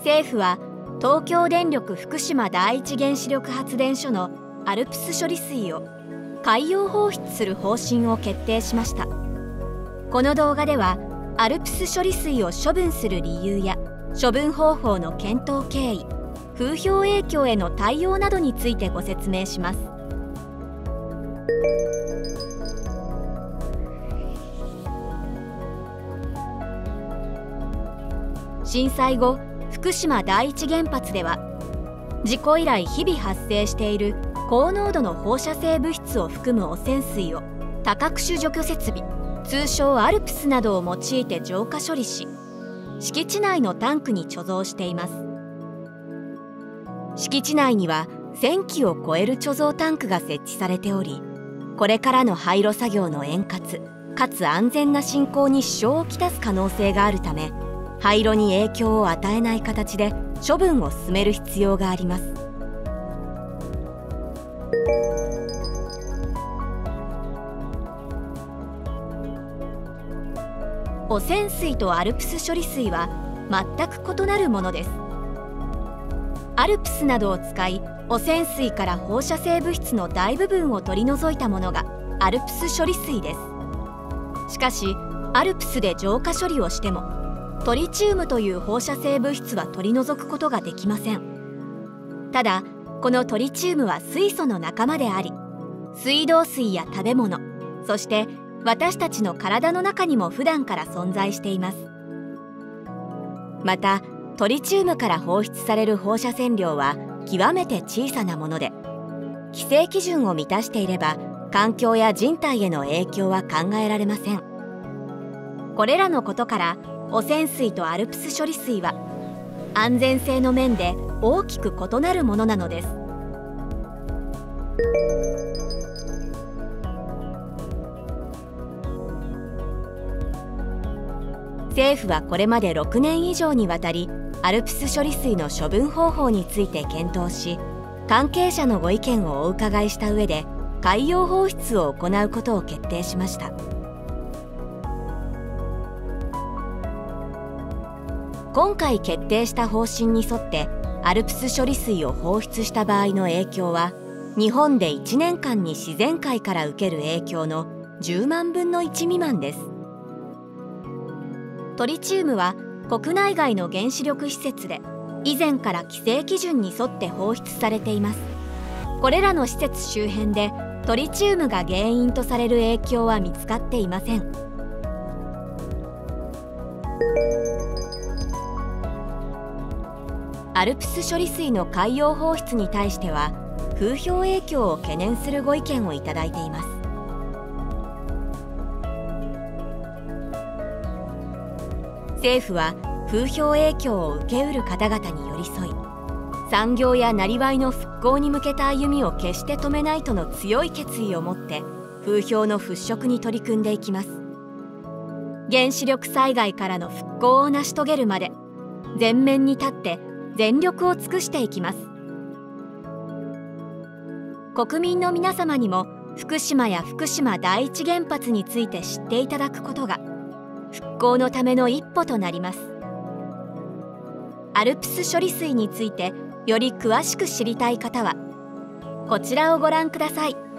政府は東京電力福島第一原子力発電所のアルプス処理水を海洋放出する方針を決定しました。この動画ではアルプス処理水を処分する理由や処分方法の検討経緯風評影響への対応などについてご説明します。震災後福島第一原発では事故以来日々発生している高濃度の放射性物質を含む汚染水を多角種除去設備通称アルプスなどを用いて浄化処理し敷地内のタンクに貯蔵しています。敷地内には1000基を超える貯蔵タンクが設置されておりこれからの廃炉作業の円滑かつ安全な進行に支障をきたす可能性があるため廃炉に影響を与えない形で処分を進める必要があります。汚染水とアルプス処理水は全く異なるものです。アルプスなどを使い汚染水から放射性物質の大部分を取り除いたものがアルプス処理水です。しかしアルプスで浄化処理をしてもトリチウムという放射性物質は取り除くことができません。ただこのトリチウムは水素の仲間であり水道水や食べ物そして私たちの体の中にも普段から存在しています。またトリチウムから放出される放射線量は極めて小さなもので規制基準を満たしていれば環境や人体への影響は考えられません。これらのことから汚染水とアルプス処理水は安全性の面で大きく異なるものなのです。政府はこれまで6年以上にわたりアルプス処理水の処分方法について検討し関係者のご意見をお伺いした上で海洋放出を行うことを決定しました。今回決定した方針に沿ってアルプス処理水を放出した場合の影響は日本で1年間に自然界から受ける影響の10万分の1未満です。トリチウムは国内外の原子力施設で以前から規制基準に沿って放出されています。これらの施設周辺でトリチウムが原因とされる影響は見つかっていません。アルプス処理水の海洋放出に対しては風評影響を懸念するご意見をいただいています。政府は風評影響を受けうる方々に寄り添い産業やなりわいの復興に向けた歩みを決して止めないとの強い決意を持って風評の払拭に取り組んでいきます。原子力災害からの復興を成し遂げるまで前面に立って全力を尽くしていきます国民の皆様にも福島や福島第一原発について知っていただくことが復興のための一歩となりますアルプス処理水についてより詳しく知りたい方はこちらをご覧ください。